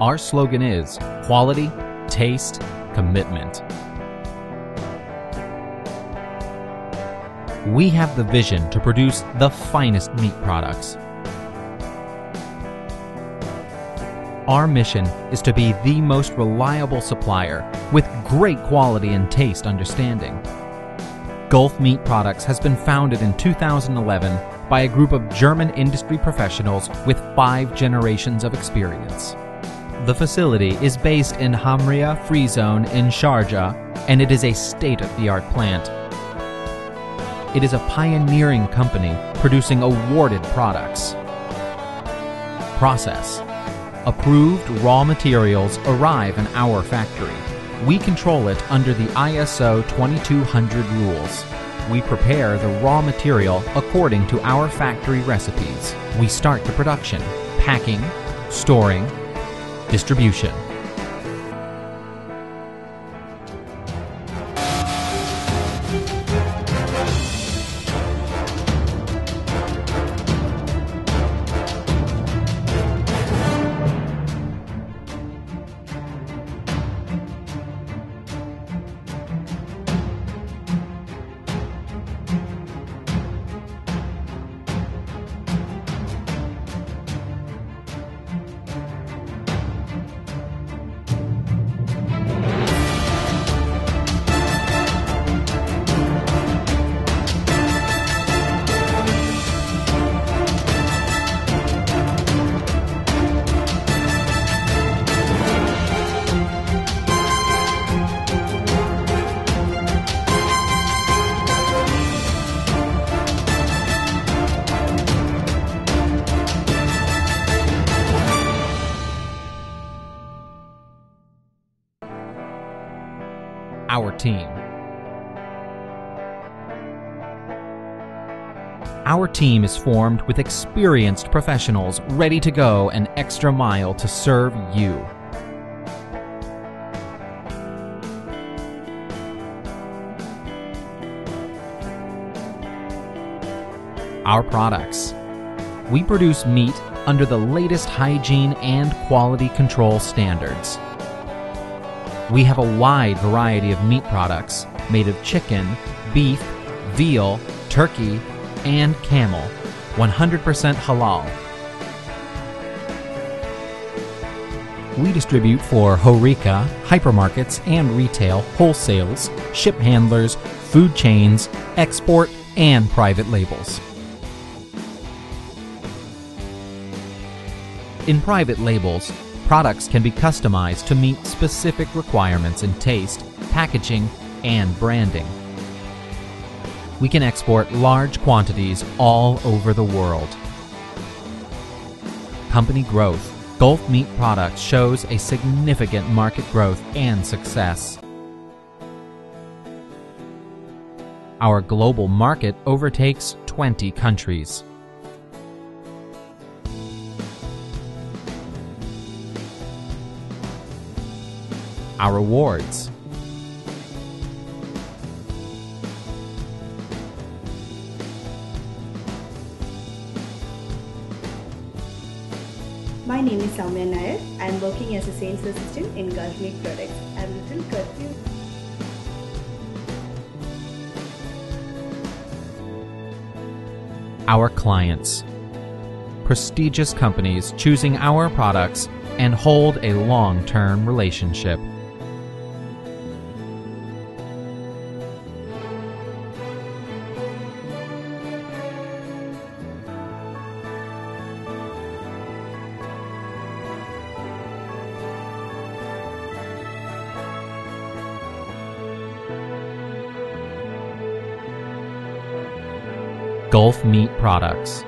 Our slogan is quality, taste, commitment. We have the vision to produce the finest meat products. Our mission is to be the most reliable supplier with great quality and taste understanding. Gulf Meat Products has been founded in 2011 by a group of German industry professionals with five generations of experience. The facility is based in Hamriyah Free Zone in Sharjah, and it is a state of the art plant. It is a pioneering company producing awarded products. Process Approved raw materials arrive in our factory. We control it under the ISO 2200 rules. We prepare the raw material according to our factory recipes. We start the production, packing, storing, distribution. Our team. Our team is formed with experienced professionals ready to go an extra mile to serve you. Our products. We produce meat under the latest hygiene and quality control standards. We have a wide variety of meat products made of chicken, beef, veal, turkey, and camel, 100% halal. We distribute for Horeca, hypermarkets and retail, wholesales, ship handlers, food chains, export, and private labels. In private labels, products can be customized to meet specific requirements in taste, packaging, and branding. We can export large quantities all over the world. Company growth. Gulf Meat Products shows a significant market growth and success. Our global market overtakes 20 countries. Our awards. My name is Soumya Nair. I am working as a sales assistant in Gulf Products. I am little confused. Our clients. Prestigious companies choosing our products and hold a long term relationship. Gulf Meat Products